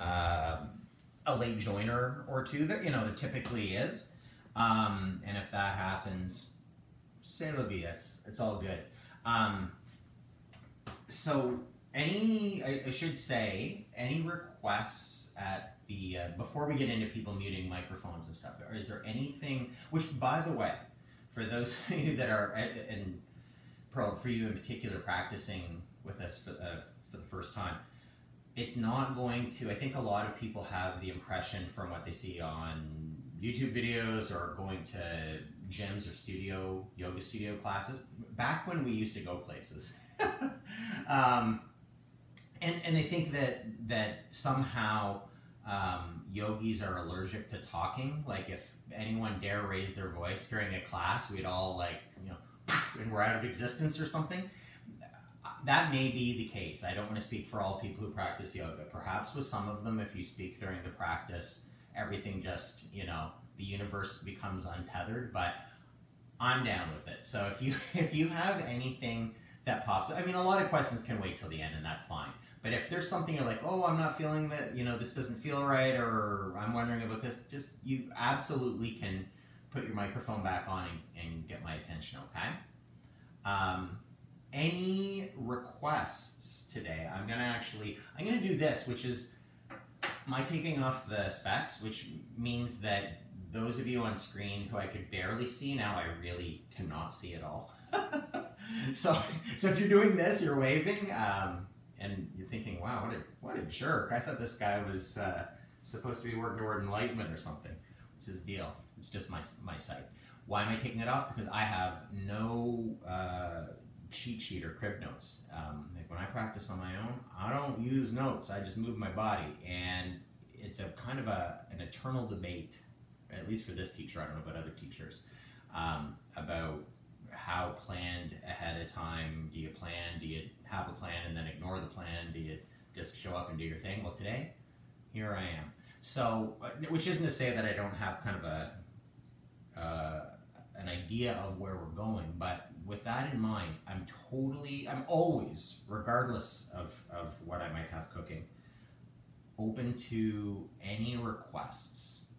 uh, a late joiner or two. That you know there typically is, um, and if that happens, say la vie. It's it's all good. Um, so any, I, I should say, any requests at the uh, before we get into people muting microphones and stuff, is there anything? Which, by the way, for those of you that are and Pearl, for you in particular, practicing with us for, uh, for the first time, it's not going to. I think a lot of people have the impression from what they see on YouTube videos or going to gyms or studio yoga studio classes. Back when we used to go places. um, and, and they think that that somehow um, yogis are allergic to talking. Like if anyone dare raise their voice during a class, we'd all like you know, and we're out of existence or something. That may be the case. I don't want to speak for all people who practice yoga. Perhaps with some of them, if you speak during the practice, everything just you know the universe becomes untethered. But I'm down with it. So if you if you have anything that pops, I mean, a lot of questions can wait till the end, and that's fine. But if there's something you're like, oh, I'm not feeling that, you know, this doesn't feel right, or I'm wondering about this, just you absolutely can put your microphone back on and, and get my attention, okay? Um, any requests today? I'm gonna actually, I'm gonna do this, which is my taking off the specs, which means that those of you on screen who I could barely see now, I really cannot see at all. so, so if you're doing this, you're waving. Um, and you're thinking, wow, what a what a jerk! I thought this guy was uh, supposed to be working toward enlightenment or something. What's his deal? It's just my my sight. Why am I taking it off? Because I have no uh, cheat sheet or crib notes. Um, like when I practice on my own, I don't use notes. I just move my body, and it's a kind of a an eternal debate, at least for this teacher. I don't know about other teachers um, about how planned ahead of time do you plan? Do you have a plan and then ignore the plan? Do you just show up and do your thing? Well, today, here I am. So, uh, which isn't to say that I don't have kind of a uh, an idea of where we're going, but with that in mind, I'm totally, I'm always, regardless of, of what I might have cooking, open to any requests.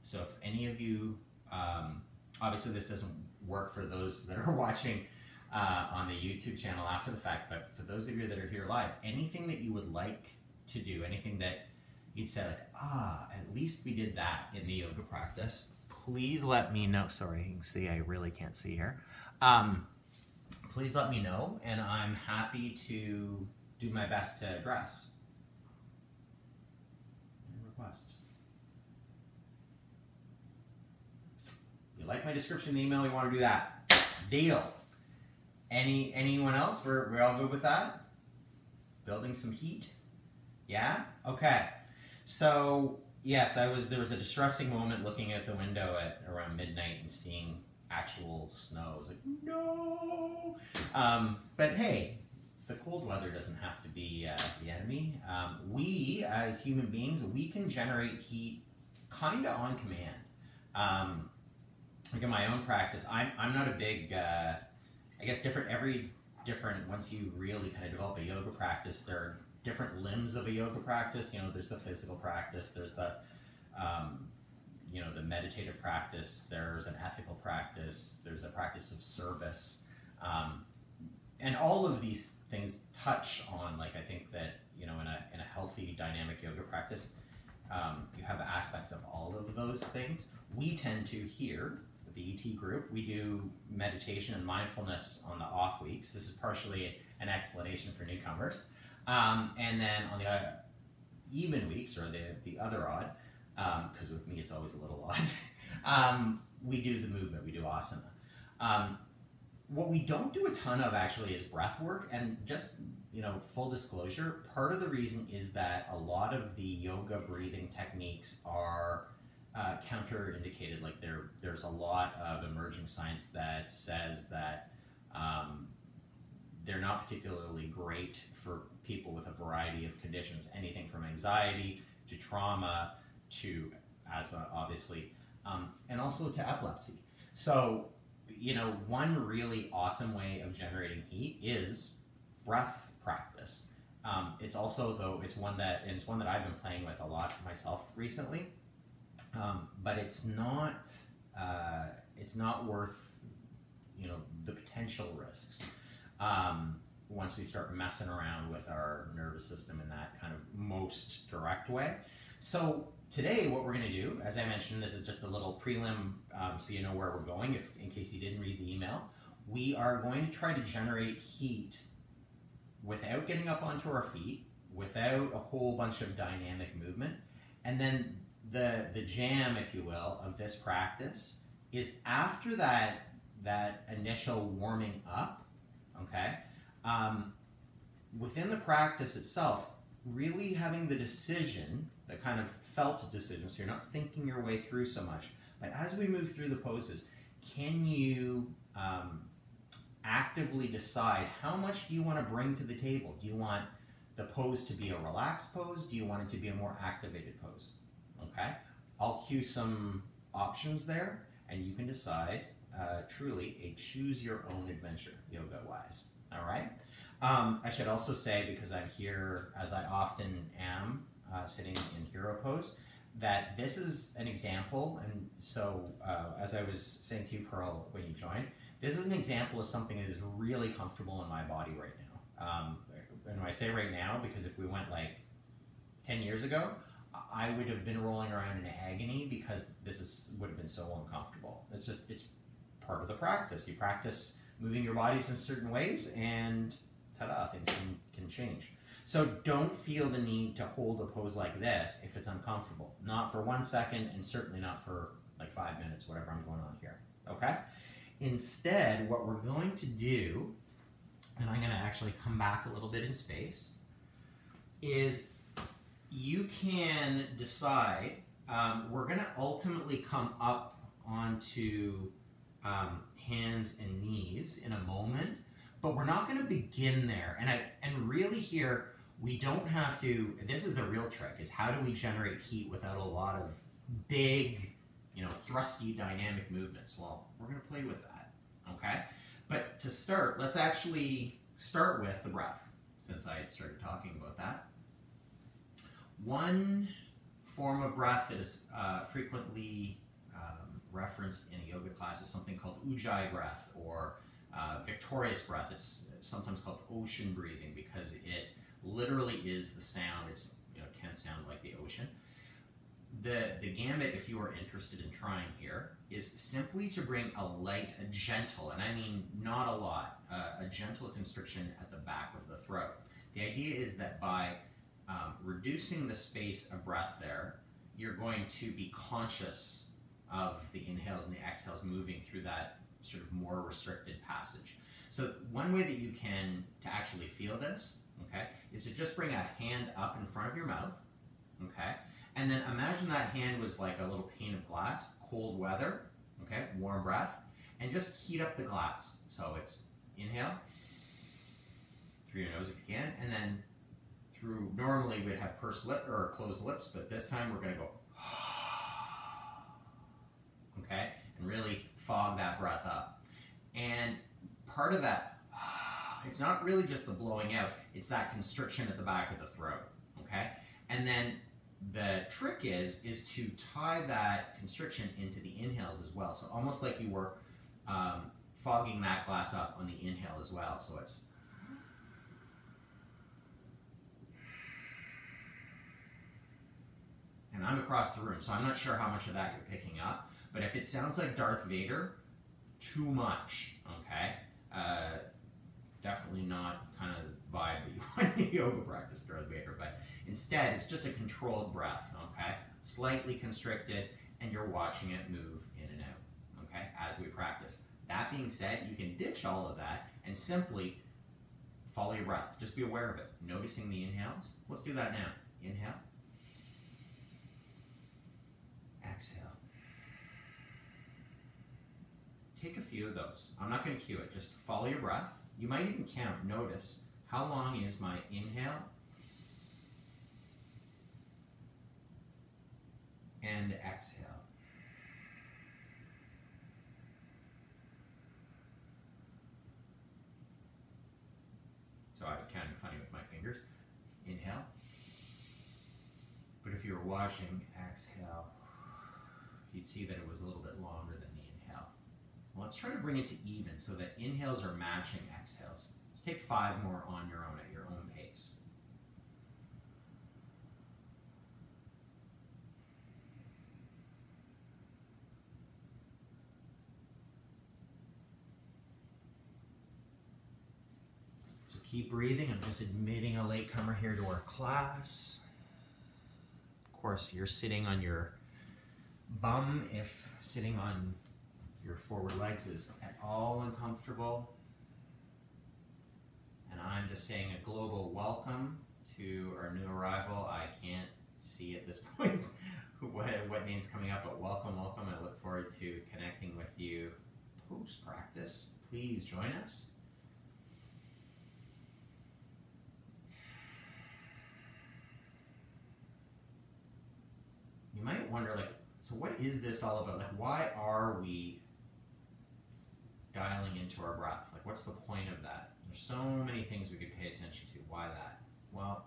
So if any of you, um, obviously this doesn't work for those that are watching uh, on the YouTube channel after the fact. But for those of you that are here live, anything that you would like to do, anything that you'd say like, ah, at least we did that in the yoga practice, please let me know. Sorry, you can see I really can't see here. Um, please let me know, and I'm happy to do my best to address. Requests? You like my description in the email, you want to do that. Deal. Any anyone else? We're, we're all good with that? Building some heat? Yeah? Okay. So yes, I was there was a distressing moment looking at the window at around midnight and seeing actual snow. I was like, no. Um, but hey, the cold weather doesn't have to be uh, the enemy. Um, we, as human beings, we can generate heat kind of on command. Um, like in my own practice, I'm, I'm not a big, uh, I guess different, every different, once you really kind of develop a yoga practice, there are different limbs of a yoga practice. You know, there's the physical practice, there's the, um, you know, the meditative practice, there's an ethical practice, there's a practice of service. Um, and all of these things touch on, like, I think that, you know, in a, in a healthy dynamic yoga practice, um, you have aspects of all of those things. We tend to here the ET group. We do meditation and mindfulness on the off weeks. This is partially an explanation for newcomers. Um, and then on the even weeks, or the, the other odd, because um, with me it's always a little odd, um, we do the movement, we do asana. Um, what we don't do a ton of actually is breath work, and just you know, full disclosure, part of the reason is that a lot of the yoga breathing techniques are uh, counterindicated. Like there, there's a lot of emerging science that says that um, they're not particularly great for people with a variety of conditions, anything from anxiety to trauma to asthma, obviously, um, and also to epilepsy. So, you know, one really awesome way of generating heat is breath practice. Um, it's also though it's one that it's one that I've been playing with a lot myself recently. Um, but it's not uh, it's not worth you know the potential risks um, once we start messing around with our nervous system in that kind of most direct way. So today, what we're going to do, as I mentioned, this is just a little prelim, um, so you know where we're going. If in case you didn't read the email, we are going to try to generate heat without getting up onto our feet, without a whole bunch of dynamic movement, and then the the jam, if you will, of this practice is after that that initial warming up, okay, um, within the practice itself, really having the decision, the kind of felt decision, so you're not thinking your way through so much, but as we move through the poses, can you um, actively decide how much do you want to bring to the table? Do you want the pose to be a relaxed pose? Do you want it to be a more activated pose? Okay, I'll cue some options there, and you can decide uh, truly a choose your own adventure yoga wise. All right. Um, I should also say, because I'm here as I often am, uh, sitting in hero pose, that this is an example. And so, uh, as I was saying to you, Pearl, when you joined, this is an example of something that is really comfortable in my body right now. Um, and I say right now, because if we went like 10 years ago, I would have been rolling around in agony because this is would have been so uncomfortable. It's just it's part of the practice. You practice moving your bodies in certain ways, and ta-da, things can, can change. So don't feel the need to hold a pose like this if it's uncomfortable. Not for one second, and certainly not for like five minutes, whatever I'm going on here. Okay? Instead, what we're going to do, and I'm going to actually come back a little bit in space, is you can decide. Um, we're going to ultimately come up onto um, hands and knees in a moment, but we're not going to begin there. And I and really here we don't have to. This is the real trick: is how do we generate heat without a lot of big, you know, thrusty dynamic movements? Well, we're going to play with that, okay? But to start, let's actually start with the breath, since I had started talking about that. One form of breath that is uh, frequently um, referenced in a yoga class is something called ujjayi breath or uh, victorious breath. It's sometimes called ocean breathing because it literally is the sound. It's you know can sound like the ocean. The the gambit, if you are interested in trying here, is simply to bring a light, a gentle, and I mean not a lot, uh, a gentle constriction at the back of the throat. The idea is that by um, reducing the space of breath there, you're going to be conscious of the inhales and the exhales moving through that sort of more restricted passage. So one way that you can to actually feel this, okay, is to just bring a hand up in front of your mouth, okay, and then imagine that hand was like a little pane of glass, cold weather, okay, warm breath, and just heat up the glass. So it's inhale through your nose if you can, and then through, normally we'd have pursed lip or closed lips, but this time we're gonna go, okay, and really fog that breath up. And part of that, it's not really just the blowing out, it's that constriction at the back of the throat, okay? And then the trick is, is to tie that constriction into the inhales as well. So almost like you were um, fogging that glass up on the inhale as well. So it's and I'm across the room, so I'm not sure how much of that you're picking up. But if it sounds like Darth Vader, too much, okay? Uh, definitely not kind of the vibe that you want in yoga practice, Darth Vader. But instead, it's just a controlled breath, okay? Slightly constricted, and you're watching it move in and out, okay? As we practice. That being said, you can ditch all of that and simply follow your breath. Just be aware of it. Noticing the inhales. Let's do that now. Inhale. Exhale. Take a few of those. I'm not going to cue it. Just follow your breath. You might even count. Notice how long is my inhale and exhale. So I was counting funny with my fingers. inhale. But if you were watching, exhale, you'd see that it was a little bit longer than let's try to bring it to even so that inhales are matching exhales. Let's take five more on your own at your own pace. So keep breathing. I'm just admitting a latecomer here to our class. Of course, you're sitting on your bum if sitting on your forward legs is at all uncomfortable. And I'm just saying a global welcome to our new arrival. I can't see at this point what, what name's coming up, but welcome, welcome. I look forward to connecting with you post practice. Please join us. You might wonder, like, so what is this all about? Like, why are we dialing into our breath? Like, what's the point of that? There's so many things we could pay attention to. Why that? Well,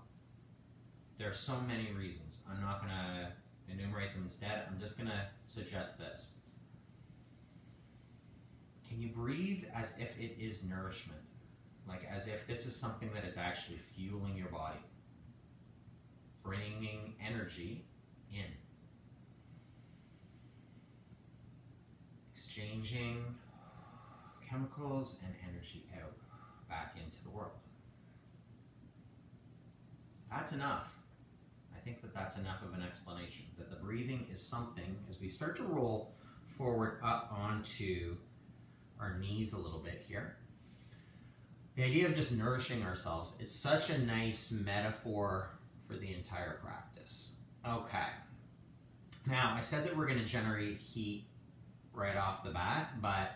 there are so many reasons. I'm not going to enumerate them instead. I'm just going to suggest this. Can you breathe as if it is nourishment? Like as if this is something that is actually fueling your body, bringing energy in, exchanging chemicals and energy out back into the world. That's enough. I think that that's enough of an explanation. That the breathing is something, as we start to roll forward up onto our knees a little bit here. The idea of just nourishing ourselves, it's such a nice metaphor for the entire practice. Okay. Now, I said that we're going to generate heat right off the bat, but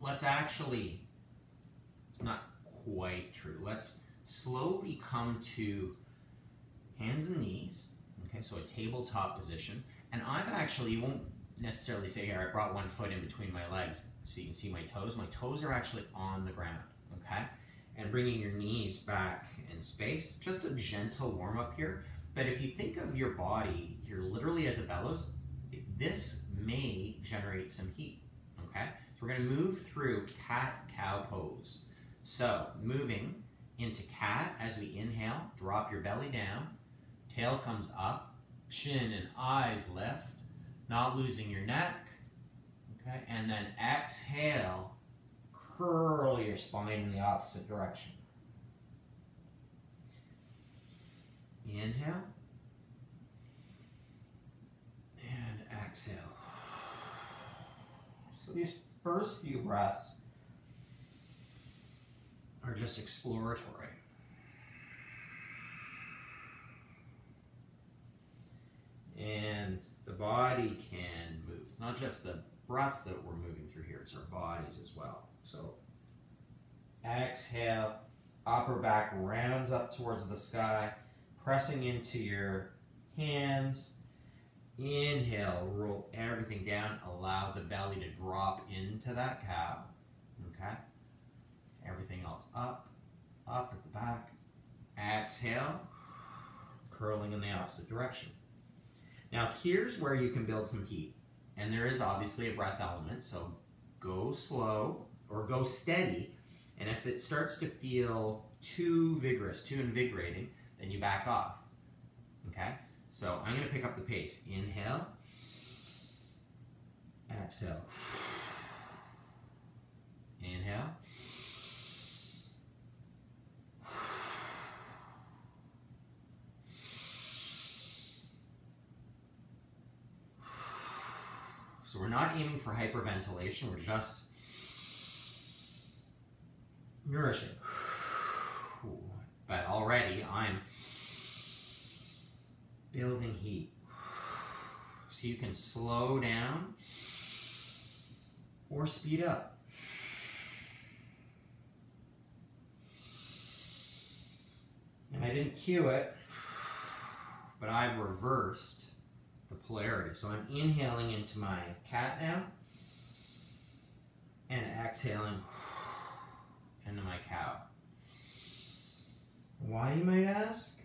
let's actually, it's not quite true. Let's slowly come to hands and knees. Okay, so a tabletop position. And I've actually, you won't necessarily say here, I brought one foot in between my legs so you can see my toes. My toes are actually on the ground, okay? And bringing your knees back in space, just a gentle warm up here. But if you think of your body, you're literally as a bellows, this may generate some heat, okay? We're gonna move through cat-cow pose. So moving into cat as we inhale, drop your belly down, tail comes up, chin and eyes lift, not losing your neck, okay? And then exhale, curl your spine in the opposite direction. Inhale. And exhale. So these first few breaths are just exploratory. And the body can move. It's not just the breath that we're moving through here, it's our bodies as well. So exhale, upper back rounds up towards the sky, pressing into your hands. Inhale, roll everything down, allow the belly to drop into that cow. Okay? Everything else up, up at the back. Exhale, curling in the opposite direction. Now, here's where you can build some heat. And there is obviously a breath element, so go slow or go steady. And if it starts to feel too vigorous, too invigorating, then you back off. Okay? So I'm going to pick up the pace. Inhale. Exhale. Inhale. So we're not aiming for hyperventilation, we're just nourishing. But already I'm building heat. So you can slow down or speed up. And I didn't cue it, but I've reversed the polarity. So I'm inhaling into my cat now and exhaling into my cow. Why, you might ask?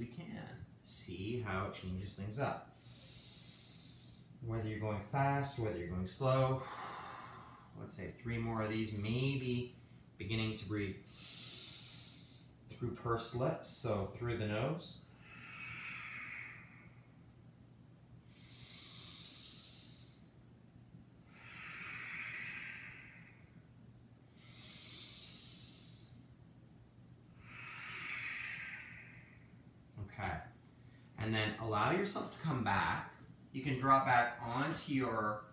We can. See how it changes things up. Whether you're going fast, whether you're going slow. Let's say three more of these, maybe beginning to breathe through pursed lips, so through the nose. Okay. And then allow yourself to come back. You can drop back onto your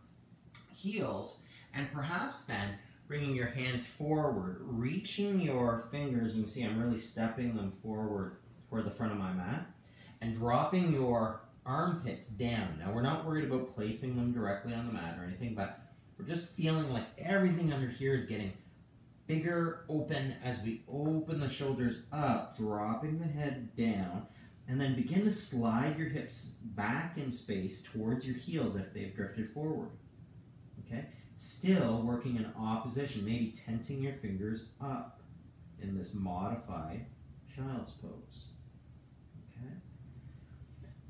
heels and perhaps then bringing your hands forward, reaching your fingers, you can see I'm really stepping them forward toward the front of my mat, and dropping your armpits down. Now we're not worried about placing them directly on the mat or anything, but we're just feeling like everything under here is getting bigger, open as we open the shoulders up, dropping the head down, and then begin to slide your hips back in space towards your heels if they've drifted forward. Okay? Still working in opposition, maybe tenting your fingers up in this modified child's pose. Okay?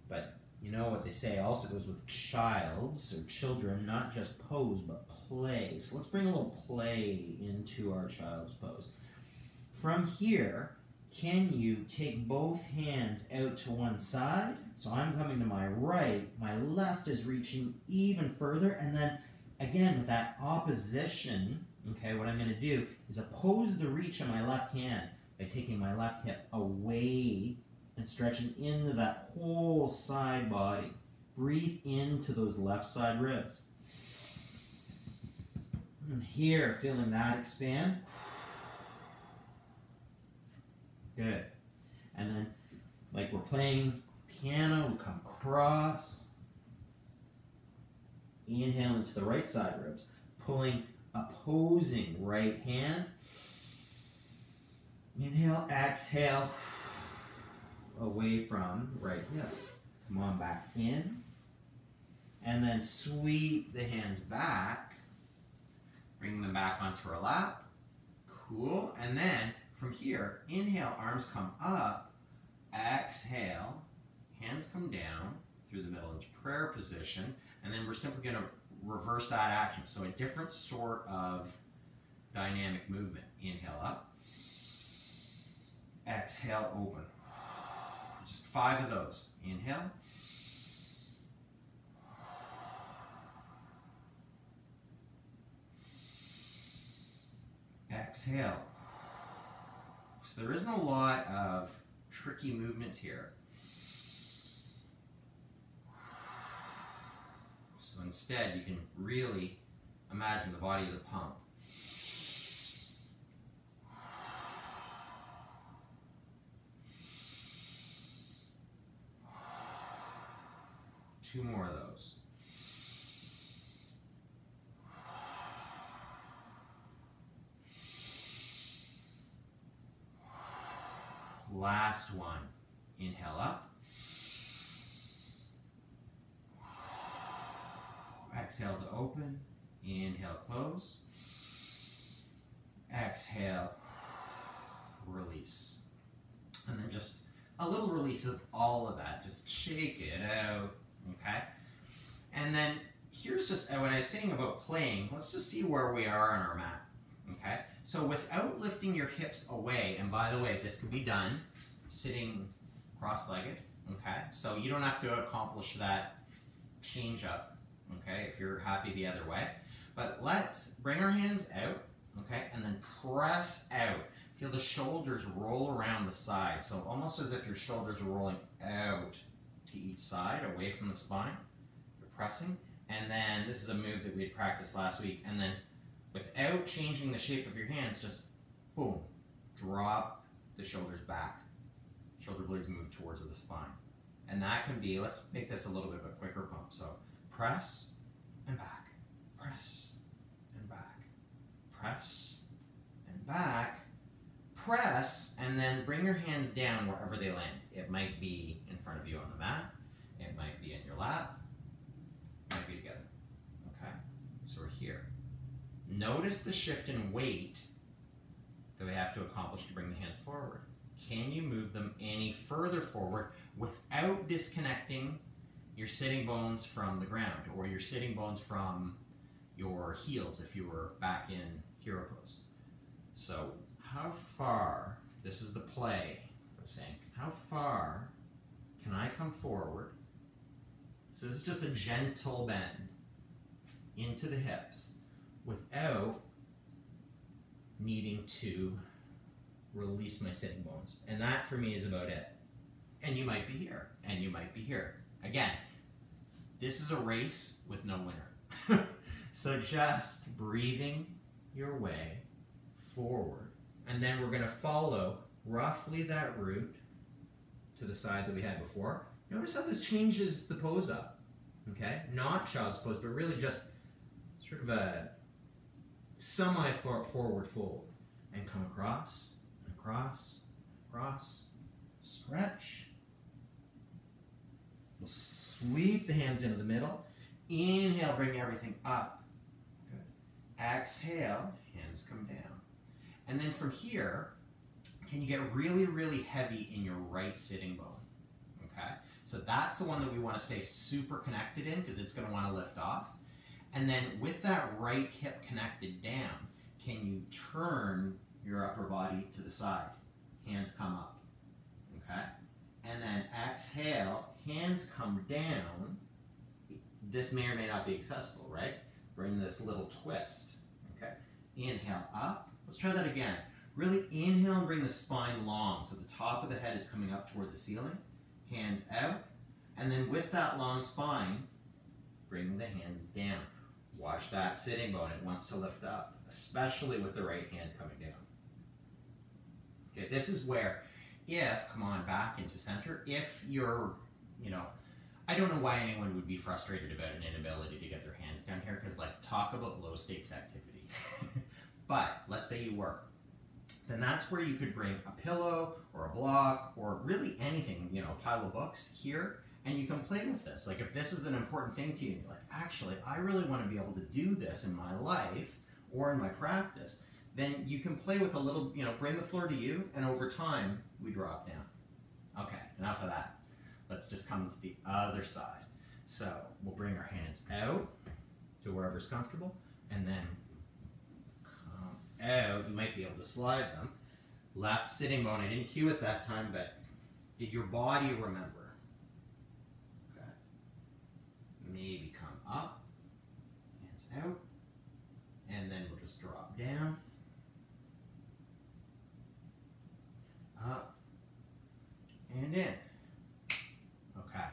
But you know what they say also goes with childs or children, not just pose, but play. So let's bring a little play into our child's pose. From here, can you take both hands out to one side? So I'm coming to my right, my left is reaching even further, and then again, with that opposition, okay, what I'm going to do is oppose the reach of my left hand by taking my left hip away and stretching into that whole side body. Breathe into those left side ribs. And here, feeling that expand. Good. And then, like we're playing piano, we come across Inhale into the right side ribs, pulling opposing right hand. Inhale, exhale, away from right hip. Come on back in. And then sweep the hands back. Bring them back onto our lap. Cool. And then from here, inhale, arms come up. Exhale, hands come down through the middle into prayer position. And then we're simply going to reverse that action. So a different sort of dynamic movement. Inhale up. Exhale, open. Just five of those. Inhale. Exhale. So there isn't a lot of tricky movements here. So instead, you can really imagine the body as a pump. Two more of those. Last one. Inhale up. Exhale to open. Inhale, close. Exhale, release. And then just a little release of all of that. Just shake it out, okay? And then here's just what I was saying about playing. Let's just see where we are on our mat, okay? So without lifting your hips away, and by the way, this can be done sitting cross-legged, okay? So you don't have to accomplish that change up okay, if you're happy the other way. But let's bring our hands out, okay, and then press out. Feel the shoulders roll around the side. So almost as if your shoulders are rolling out to each side, away from the spine. You're pressing. And then this is a move that we had practiced last week. And then without changing the shape of your hands, just boom, drop the shoulders back. Shoulder blades move towards the spine. And that can be, let's make this a little bit of a quicker pump. So press and back, press and back, press and back, press, and then bring your hands down wherever they land. It might be in front of you on the mat, it might be in your lap, it might be together. Okay? So we're here. Notice the shift in weight that we have to accomplish to bring the hands forward. can you move them any further forward without disconnecting your sitting bones from the ground or your sitting bones from your heels if you were back in hero pose. So how far, this is the play I'm saying, how far can I come forward? So this is just a gentle bend into the hips without needing to release my sitting bones. And that for me is about it. And you might be here, and you might be here. Again, this is a race with no winner. so just breathing your way forward. And then we're going to follow roughly that route to the side that we had before. Notice how this changes the pose up. Okay? Not child's pose, but really just sort of a semi-forward fold. And come across, and across, across, stretch. We'll sweep the hands into the middle. Inhale, bring everything up. Good. Exhale, hands come down. And then from here, can you get really, really heavy in your right sitting bone? Okay, so that's the one that we want to stay super connected in because it's going to want to lift off. And then with that right hip connected down, can you turn your upper body to the side? Hands come up. Okay? And then exhale, hands come down. This may or may not be accessible, right? Bring this little twist. Okay? Inhale up. Let's try that again. Really inhale and bring the spine long so the top of the head is coming up toward the ceiling. Hands out. And then with that long spine, bring the hands down. Watch that sitting bone. It wants to lift up, especially with the right hand coming down. Okay, this is where if, come on back into center, if you're, you know, I don't know why anyone would be frustrated about an inability to get their hands down here because, like, talk about low stakes activity. but let's say you were. Then that's where you could bring a pillow or a block or really anything, you know, a pile of books here and you can play with this. Like if this is an important thing to you, and you're like, actually, I really want to be able to do this in my life or in my practice, then you can play with a little, you know, bring the floor to you, and over time, we drop down. Okay, enough of that. Let's just come to the other side. So we'll bring our hands out to wherever's comfortable, and then come out. You might be able to slide them. Left sitting bone, I didn't cue it that time, but did your body remember? Maybe come up, hands out, and then we'll just drop down, up, and in. Okay.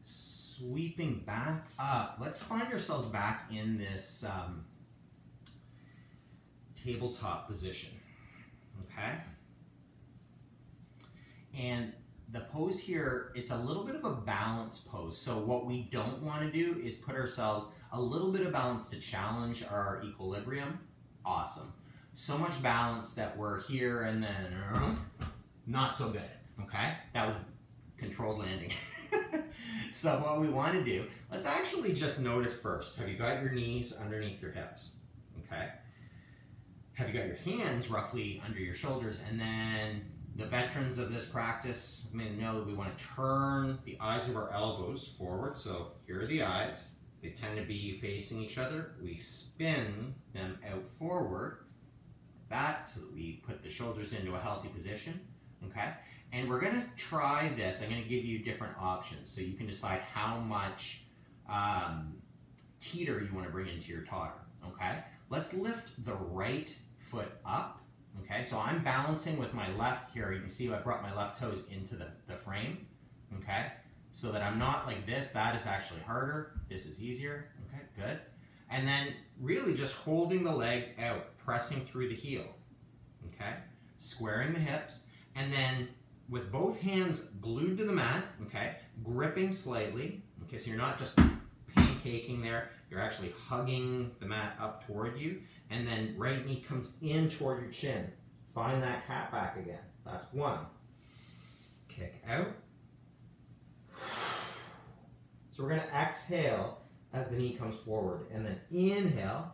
Sweeping back up. Let's find ourselves back in this um, tabletop position. Okay? And the pose here, it's a little bit of a balance pose. So what we don't want to do is put ourselves a little bit of balance to challenge our equilibrium. Awesome. So much balance that we're here and then not so good. Okay? That was controlled landing. so what we want to do, let's actually just notice first. Have you got your knees underneath your hips? Okay? Have you got your hands roughly under your shoulders and then the veterans of this practice may know we want to turn the eyes of our elbows forward. So here are the eyes. They tend to be facing each other. We spin them out forward, back, so that we put the shoulders into a healthy position, okay? And we're gonna try this. I'm gonna give you different options so you can decide how much um, teeter you wanna bring into your totter, okay? Let's lift the right foot up Okay, so I'm balancing with my left here. You can see I brought my left toes into the, the frame, okay? So that I'm not like this. That is actually harder. This is easier. Okay, good. And then really just holding the leg out, pressing through the heel, okay? Squaring the hips, and then with both hands glued to the mat, okay? Gripping slightly, okay? So you're not just pancaking there. You're actually hugging the mat up toward you. And then right knee comes in toward your chin. Find that cat back again. That's one. Kick out. So we're going to exhale as the knee comes forward. And then inhale.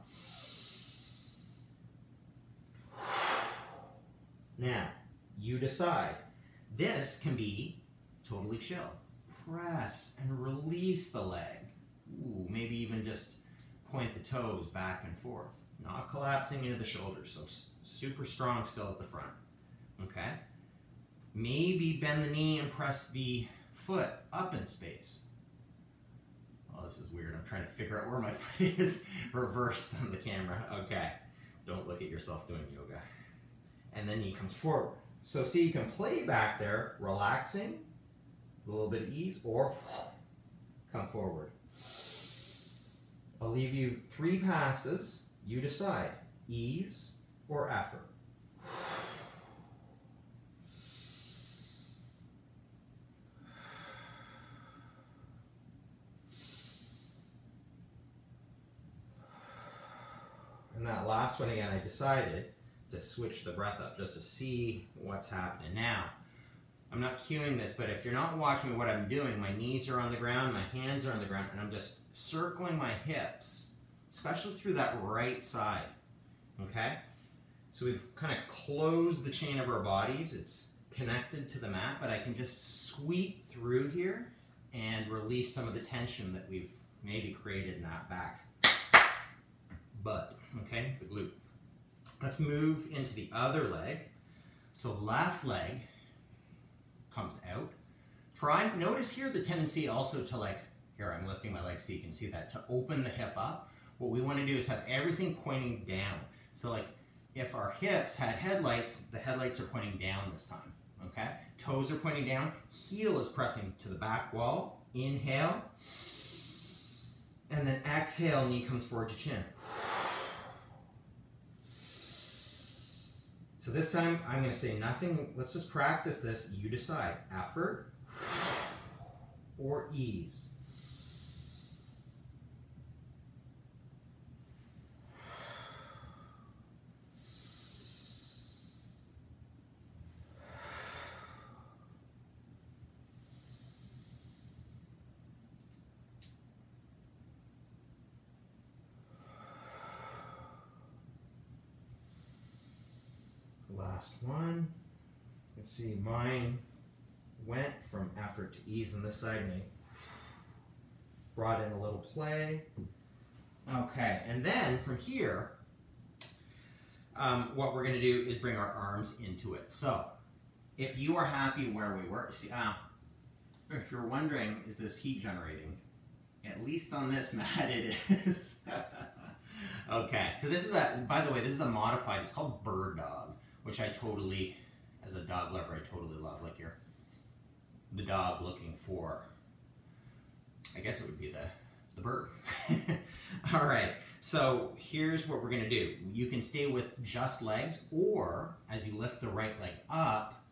Now, You decide. This can be totally chill. Press and release the leg. Ooh, maybe even just point the toes back and forth. Not collapsing into the shoulders, so super strong still at the front. Okay? Maybe bend the knee and press the foot up in space. Oh, this is weird. I'm trying to figure out where my foot is reversed on the camera. Okay. Don't look at yourself doing yoga. And then knee comes forward. So see, you can play back there, relaxing, a little bit of ease, or come forward. I'll leave you three passes. You decide, ease or effort. And that last one again, I decided to switch the breath up just to see what's happening. Now, I'm not cueing this, but if you're not watching what I'm doing, my knees are on the ground, my hands are on the ground, and I'm just circling my hips, especially through that right side, okay? So we've kind of closed the chain of our bodies. It's connected to the mat, but I can just sweep through here and release some of the tension that we've maybe created in that back butt okay, the glute. Let's move into the other leg. So left leg comes out. Try, notice here the tendency also to like, here I'm lifting my leg so you can see that, to open the hip up. What we want to do is have everything pointing down. So like, if our hips had headlights, the headlights are pointing down this time, okay? Toes are pointing down, heel is pressing to the back wall. Inhale, and then exhale, knee comes forward to chin. So this time I'm going to say nothing. Let's just practice this. You decide. Effort or ease. Last one. Let's see, mine went from effort to ease on this side and I brought in a little play. Okay, and then from here, um, what we're gonna do is bring our arms into it. So, if you are happy where we were, see, uh, if you're wondering, is this heat generating? At least on this mat it is. okay, so this is a, by the way, this is a modified, it's called Bird Dog which I totally, as a dog lover, I totally love. Like you're the dog looking for, I guess it would be the, the bird. All right, so here's what we're gonna do. You can stay with just legs, or as you lift the right leg up,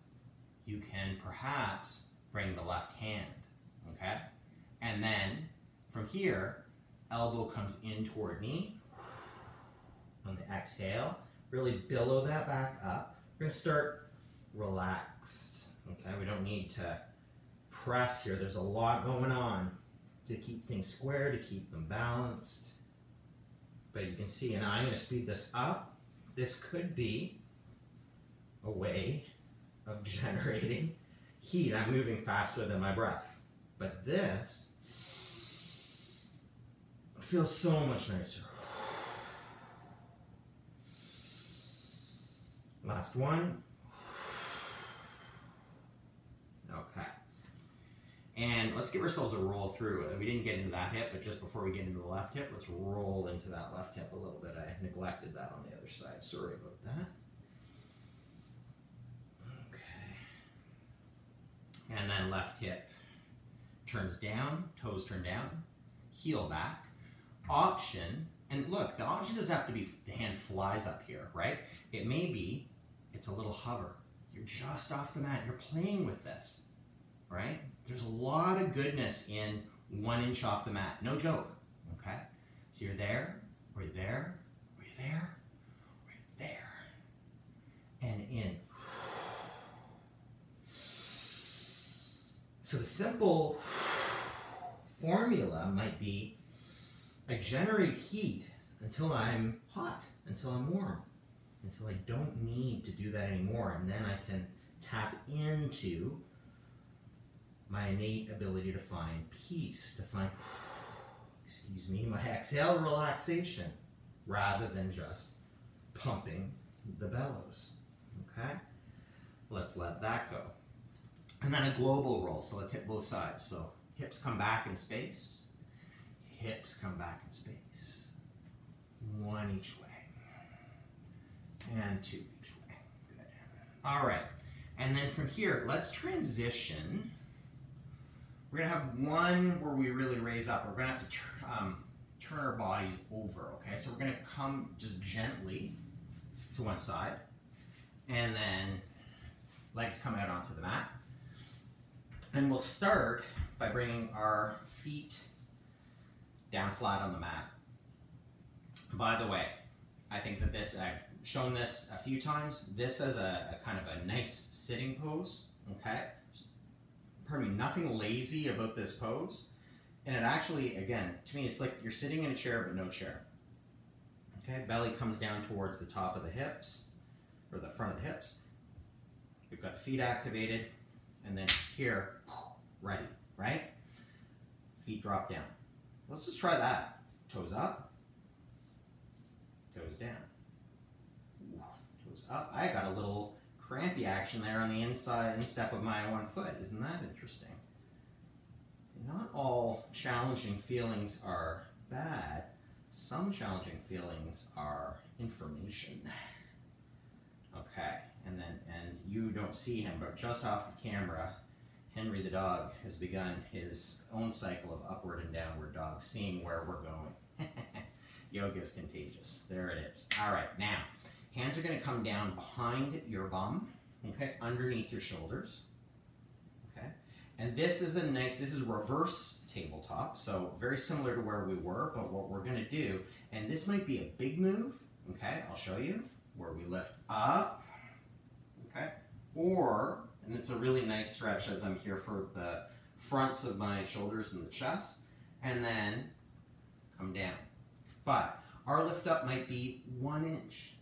you can perhaps bring the left hand, okay? And then from here, elbow comes in toward knee. On the exhale, Really billow that back up. We're gonna start relaxed, okay? We don't need to press here. There's a lot going on to keep things square, to keep them balanced. But you can see, and I'm gonna speed this up. This could be a way of generating heat. I'm moving faster than my breath. But this feels so much nicer. Last one. Okay. And let's give ourselves a roll through. We didn't get into that hip, but just before we get into the left hip, let's roll into that left hip a little bit. I neglected that on the other side. Sorry about that. Okay. And then left hip turns down, toes turn down, heel back. Option, and look, the option doesn't have to be the hand flies up here, right? It may be it's a little hover. You're just off the mat. You're playing with this, right? There's a lot of goodness in one inch off the mat. No joke, okay? So you're there, or you're there, or you're there, or you're there. And in. So the simple formula might be I generate heat until I'm hot, until I'm warm until I don't need to do that anymore. And then I can tap into my innate ability to find peace, to find, excuse me, my exhale relaxation, rather than just pumping the bellows. Okay? Let's let that go. And then a global roll. So let's hit both sides. So hips come back in space, hips come back in space. One each way. And two each way. Good. All right. And then from here, let's transition. We're gonna have one where we really raise up. We're gonna have to um, turn our bodies over, okay? So we're gonna come just gently to one side, and then legs come out onto the mat. And we'll start by bringing our feet down flat on the mat. By the way, I think that this, I've shown this a few times, this is a, a kind of a nice sitting pose, okay? Pardon me, nothing lazy about this pose. And it actually, again, to me, it's like you're sitting in a chair but no chair. Okay, belly comes down towards the top of the hips, or the front of the hips. We've got feet activated, and then here, ready, right? Feet drop down. Let's just try that. Toes up, toes down. Toes up. I got a little crampy action there on the inside instep of my one foot. Isn't that interesting? Not all challenging feelings are bad. Some challenging feelings are information. Okay, and then, and you don't see him, but just off of camera, Henry the dog has begun his own cycle of upward and downward dog, seeing where we're going. Yoga is contagious. There it is. All right, now, hands are going to come down behind your bum, okay, underneath your shoulders. Okay, and this is a nice, this is reverse tabletop, so very similar to where we were, but what we're going to do, and this might be a big move, okay, I'll show you, where we lift up, okay, or and it's a really nice stretch as I'm here for the fronts of my shoulders and the chest, and then come down. But our lift up might be one inch,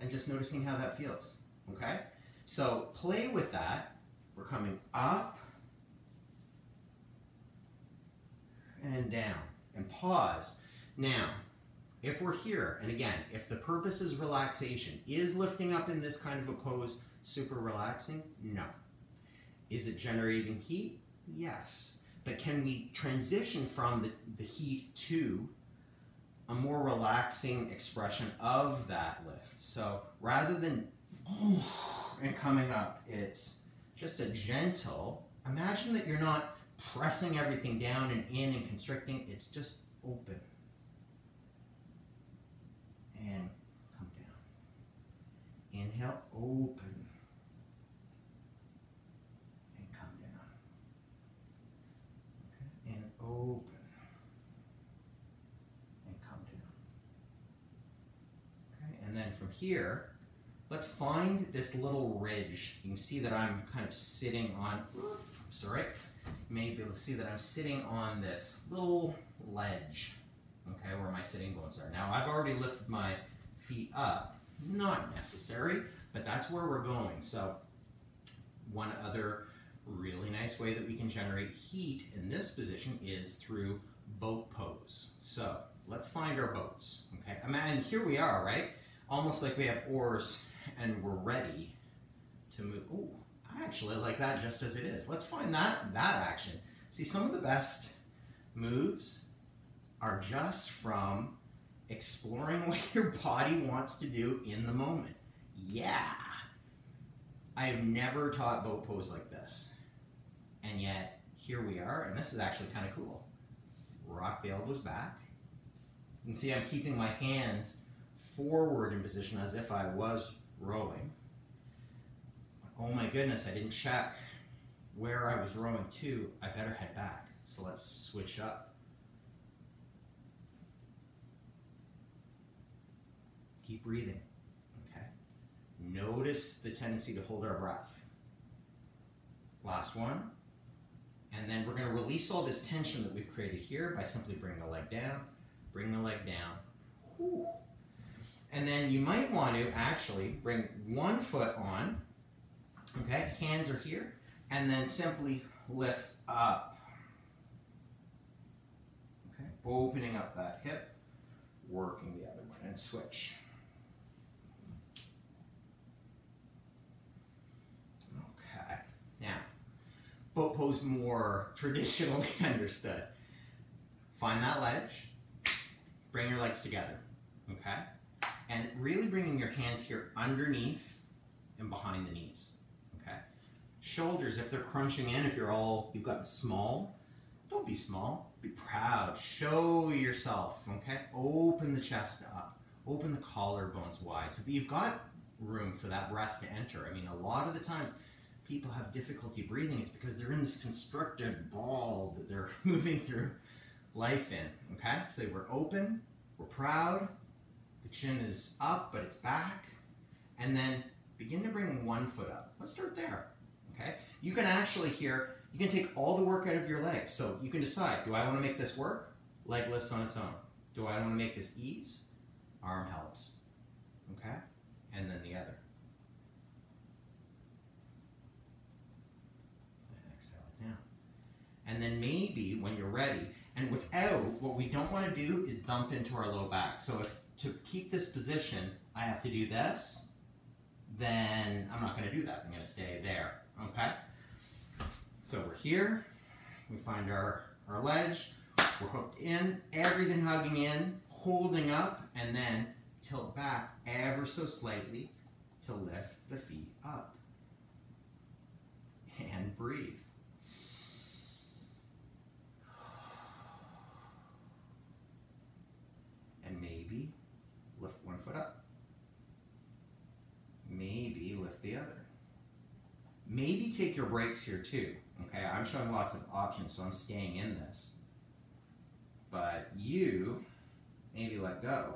and just noticing how that feels, okay? So play with that. We're coming up and down, and pause. Now, if we're here, and again, if the purpose is relaxation, is lifting up in this kind of a pose super relaxing? No. Is it generating heat? Yes. But can we transition from the, the heat to a more relaxing expression of that lift? So rather than and coming up, it's just a gentle, imagine that you're not pressing everything down and in and constricting, it's just open. And come down. Inhale, open. and come down. Okay. And open and come down. Okay, and then from here, let's find this little ridge. You can see that I'm kind of sitting on, sorry, you may be able to see that I'm sitting on this little ledge, okay, where my sitting bones are. Now, I've already lifted my feet up. Not necessary, but that's where we're going. So, one other really nice way that we can generate heat in this position is through boat pose. So let's find our boats, okay? And here we are, right? Almost like we have oars and we're ready to move. Ooh, I actually like that just as it is. Let's find that, that action. See, some of the best moves are just from exploring what your body wants to do in the moment. Yeah. I have never taught boat pose like this. And yet, here we are, and this is actually kind of cool. Rock the elbows back. You can see I'm keeping my hands forward in position as if I was rowing. Oh my goodness, I didn't check where I was rowing to. I better head back. So let's switch up. Keep breathing. Okay. Notice the tendency to hold our breath. Last one. And then we're going to release all this tension that we've created here by simply bringing the leg down, bring the leg down. Whew. And then you might want to actually bring one foot on Okay, hands are here, and then simply lift up. Okay, opening up that hip, working the other one, and switch. Okay, now, boat pose more traditionally understood. Find that ledge, bring your legs together, okay? And really bringing your hands here underneath and behind the knees, okay? Shoulders, if they're crunching in, if you're all, you've got small, don't be small, be proud, show yourself, okay? Open the chest up, open the collarbones wide so that you've got room for that breath to enter. I mean, a lot of the times people have difficulty breathing, it's because they're in this constructed ball that they're moving through life in, okay? So we're open, we're proud, the chin is up, but it's back, and then begin to bring one foot up. Let's start there, okay? You can actually here, you can take all the work out of your legs. So you can decide, do I want to make this work? Leg lifts on its own. Do I want to make this ease? Arm helps, okay? And then the other. And exhale it down. And then maybe when you're ready, and without, what we don't want to do is bump into our low back. So if to keep this position, I have to do this, then I'm not going to do that. I'm going to stay there, okay? So we're here, we find our, our ledge, we're hooked in, everything hugging in, holding up, and then tilt back ever so slightly to lift the feet up. And breathe. And maybe lift one foot up. Maybe lift the other. Maybe take your breaks here too. Okay, I'm showing lots of options, so I'm staying in this. But you maybe let go.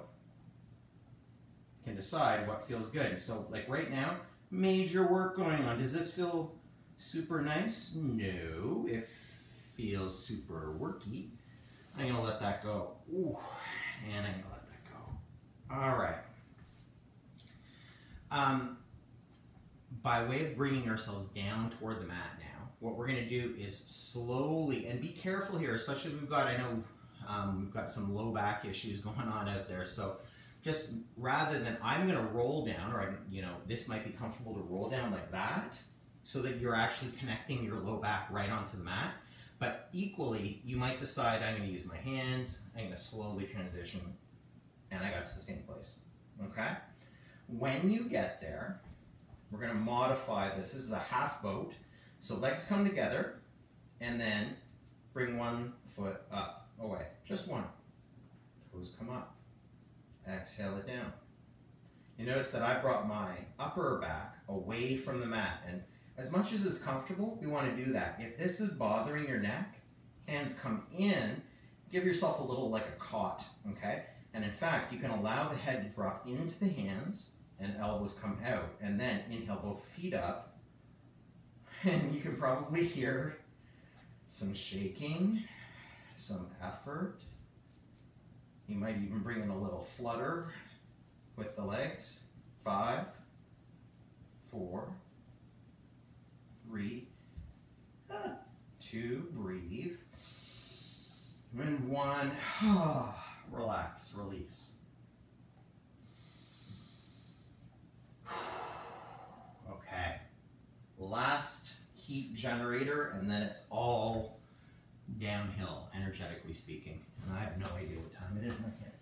Can decide what feels good. So, like right now, major work going on. Does this feel super nice? No, it feels super worky. I'm gonna let that go. Ooh, and I'm gonna let that go. All right. Um, by way of bringing ourselves down toward the mat now, what we're going to do is slowly, and be careful here, especially if we've got, I know um, we've got some low back issues going on out there. So just rather than, I'm going to roll down, or, I, you know, this might be comfortable to roll down like that, so that you're actually connecting your low back right onto the mat. But equally, you might decide I'm going to use my hands, I'm going to slowly transition, and I got to the same place. Okay? When you get there, we're going to modify this. This is a half boat. So legs come together and then bring one foot up, away. Just one. Toes come up. Exhale it down. You notice that I brought my upper back away from the mat. And as much as it's comfortable, we want to do that. If this is bothering your neck, hands come in, give yourself a little like a cot, okay? And in fact, you can allow the head to drop into the hands and elbows come out. And then inhale both feet up. And you can probably hear some shaking, some effort. You might even bring in a little flutter with the legs. Five, four, three, ah, two, breathe. And one, relax, release. Okay. Last heat generator, and then it's all downhill, energetically speaking. And I have no idea what time it is. I can't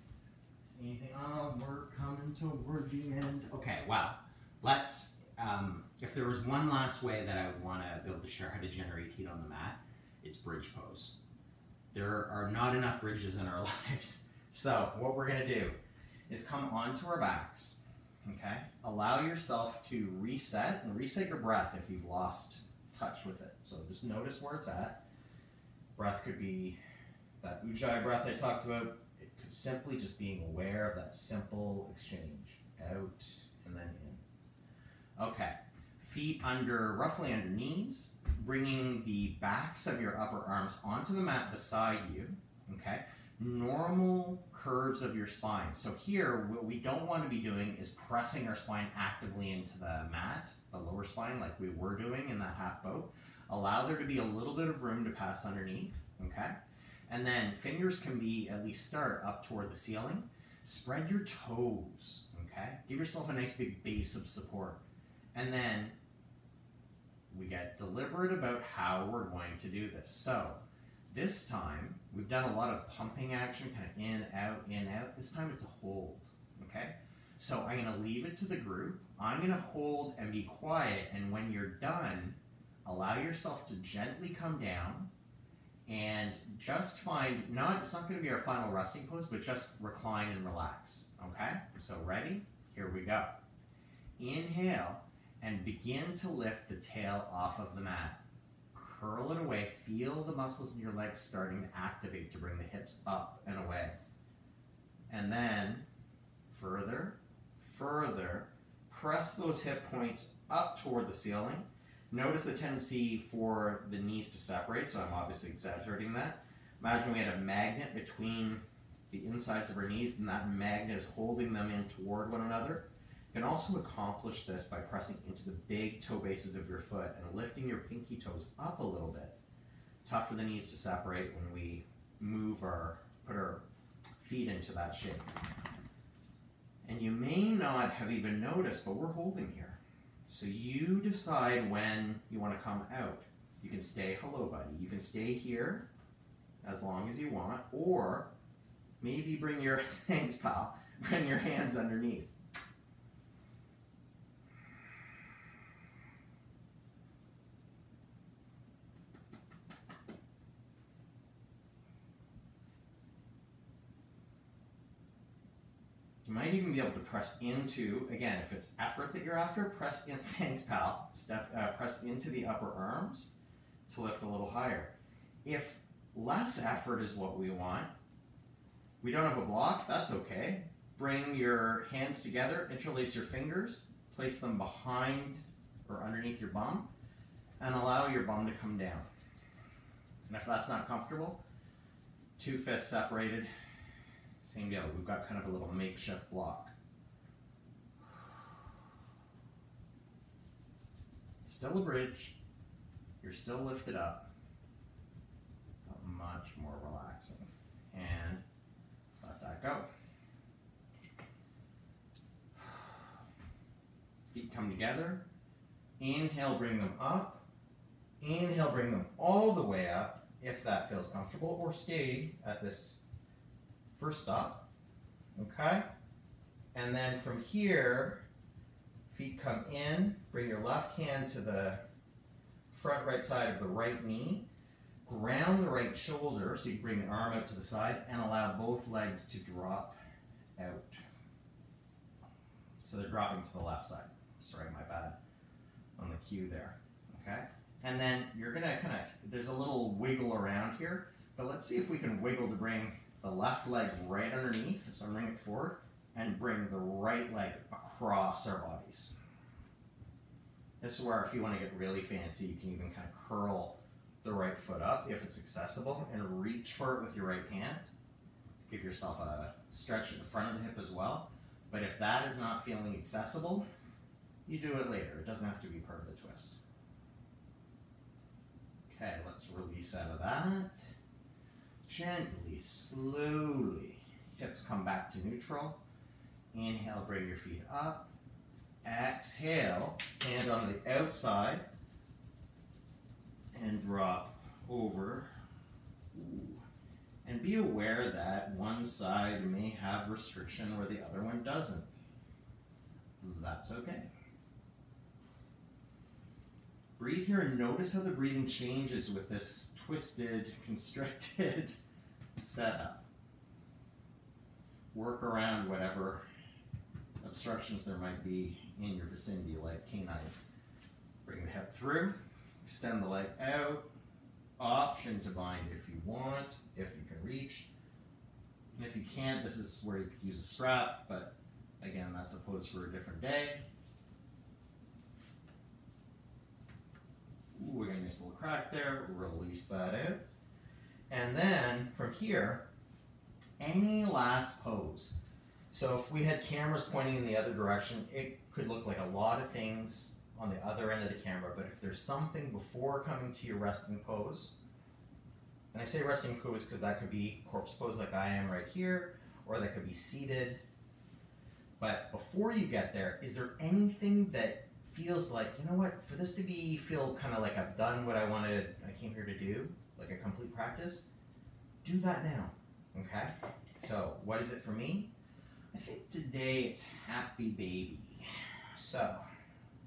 see anything. Oh, we're coming toward the end. Okay, wow. Let's, um, if there was one last way that I would want to be able to share how to generate heat on the mat, it's bridge pose. There are not enough bridges in our lives. So what we're going to do is come onto our backs Okay? Allow yourself to reset and reset your breath if you've lost touch with it. So just notice where it's at. Breath could be that ujjayi breath I talked about. It could simply just being aware of that simple exchange. Out and then in. Okay. Feet under, roughly under knees, bringing the backs of your upper arms onto the mat beside you. Okay? Normal curves of your spine. So here, what we don't want to be doing is pressing our spine actively into the mat, the lower spine, like we were doing in that half boat. Allow there to be a little bit of room to pass underneath, okay? And then fingers can be, at least start up toward the ceiling. Spread your toes, okay? Give yourself a nice big base of support. And then we get deliberate about how we're going to do this. So this time, we've done a lot of pumping action, kind of in, out, in, out. This time it's a hold, okay? So I'm gonna leave it to the group. I'm gonna hold and be quiet, and when you're done, allow yourself to gently come down and just find, not, it's not gonna be our final resting pose, but just recline and relax, okay? So ready? Here we go. Inhale, and begin to lift the tail off of the mat. Curl it away. Feel the muscles in your legs starting to activate to bring the hips up and away. And then further, further, press those hip points up toward the ceiling. Notice the tendency for the knees to separate, so I'm obviously exaggerating that. Imagine we had a magnet between the insides of our knees, and that magnet is holding them in toward one another. You can also accomplish this by pressing into the big toe bases of your foot and lifting your pinky toes up a little bit. Tough for the knees to separate when we move our, put our feet into that shape. And you may not have even noticed, but we're holding here. So you decide when you want to come out. You can stay, hello buddy, you can stay here as long as you want, or maybe bring your, thanks pal, bring your hands underneath. Might even be able to press into, again, if it's effort that you're after, press in, thanks pal, step, uh, press into the upper arms to lift a little higher. If less effort is what we want, we don't have a block, that's okay. Bring your hands together, interlace your fingers, place them behind or underneath your bum, and allow your bum to come down. And if that's not comfortable, two fists separated, same deal, we've got kind of a little makeshift block. Still a bridge, you're still lifted up, but much more relaxing. And let that go. Feet come together. Inhale, bring them up. Inhale, bring them all the way up if that feels comfortable, or stay at this first stop, okay? And then from here, feet come in, bring your left hand to the front right side of the right knee, ground the right shoulder, so you bring the arm out to the side, and allow both legs to drop out. So they're dropping to the left side. Sorry, my bad on the cue there, okay? And then you're gonna kind of, there's a little wiggle around here, but let's see if we can wiggle to bring the left leg right underneath, so bring it forward, and bring the right leg across our bodies. This is where if you want to get really fancy, you can even kind of curl the right foot up if it's accessible and reach for it with your right hand. Give yourself a stretch at the front of the hip as well. But if that is not feeling accessible, you do it later. It doesn't have to be part of the twist. Okay, let's release out of that. Gently, slowly, hips come back to neutral. Inhale, bring your feet up. Exhale, hand on the outside and drop over. Ooh. And be aware that one side may have restriction where the other one doesn't. That's okay. Breathe here and notice how the breathing changes with this twisted, constricted setup. Work around whatever obstructions there might be in your vicinity, like canines. Bring the hip through, extend the leg out, option to bind if you want, if you can reach. And if you can't, this is where you could use a strap, but again, that's a pose for a different day. Ooh, we're gonna miss a little crack there, release that out. And then from here, any last pose. So if we had cameras pointing in the other direction, it could look like a lot of things on the other end of the camera, but if there's something before coming to your resting pose, and I say resting pose because that could be corpse pose like I am right here, or that could be seated. But before you get there, is there anything that feels like, you know what, for this to be feel kind of like I've done what I wanted, I came here to do, like a complete practice, do that now. Okay? So, what is it for me? I think today it's happy baby. So,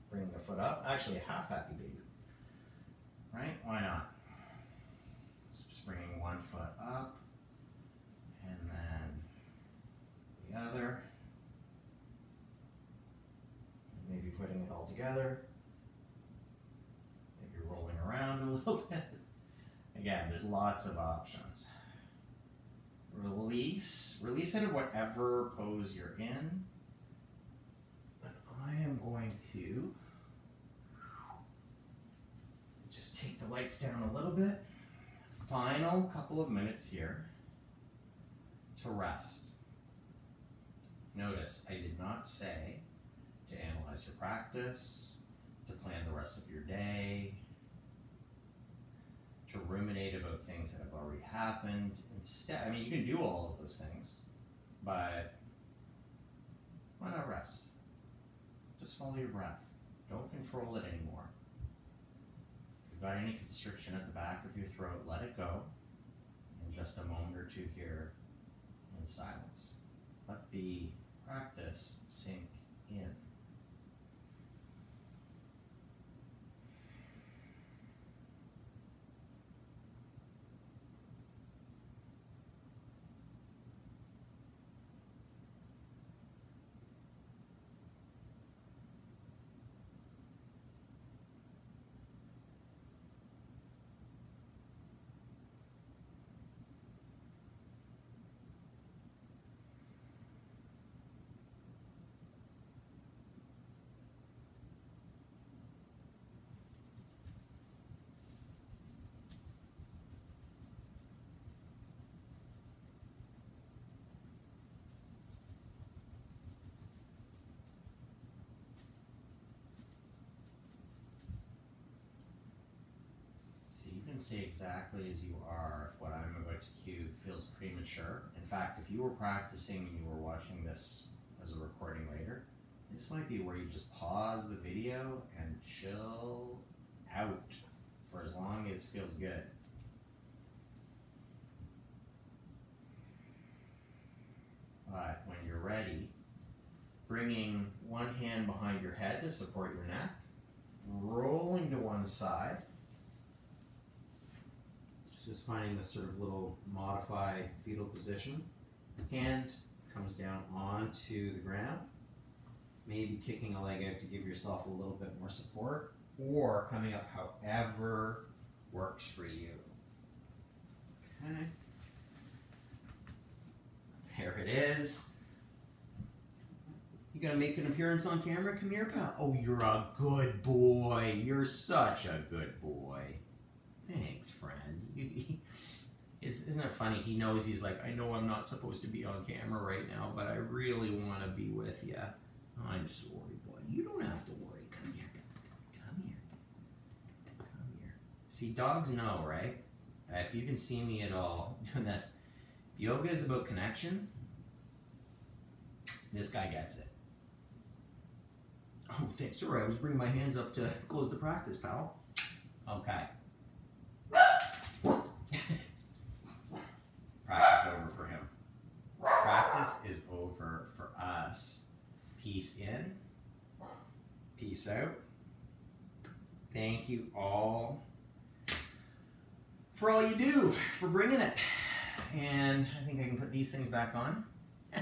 bringing the foot up, actually half happy baby. Right? Why not? So just bringing one foot up and then the other. Maybe putting it all together. Maybe rolling around a little bit. Again, there's lots of options. Release. Release it in whatever pose you're in. I am going to just take the lights down a little bit. Final couple of minutes here to rest. Notice I did not say to analyze your practice, to plan the rest of your day, to ruminate about things that have already happened. Instead, I mean, you can do all of those things, but why not rest? Just follow your breath. Don't control it anymore. If you've got any constriction at the back of your throat, let it go. In just a moment or two here in silence. Let the practice sink in. So you can say exactly as you are if what I'm about to cue feels premature. In fact, if you were practicing and you were watching this as a recording later, this might be where you just pause the video and chill out for as long as feels good. But when you're ready, bringing one hand behind your head to support your neck, rolling to one side, just finding this sort of little modified fetal position. Hand comes down onto the ground. Maybe kicking a leg out to give yourself a little bit more support, or coming up however works for you. Okay. There it is. You gonna make an appearance on camera? Come here, pal. Oh, you're a good boy. You're such a good boy. Thanks, friend. Isn't it funny? He knows he's like, I know I'm not supposed to be on camera right now, but I really want to be with you. I'm sorry, boy. You don't have to worry. Come here. Come here. Come here. See, dogs know, right? If you can see me at all doing this, yoga is about connection. This guy gets it. Oh. Sorry, I was bringing my hands up to close the practice, pal. Okay. Practice over for him. Practice is over for us. Peace in. Peace out. Thank you all for all you do, for bringing it. And I think I can put these things back on.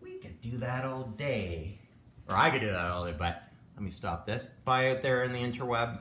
we could do that all day. Or I could do that all day, but let me stop this. Bye out there in the interweb.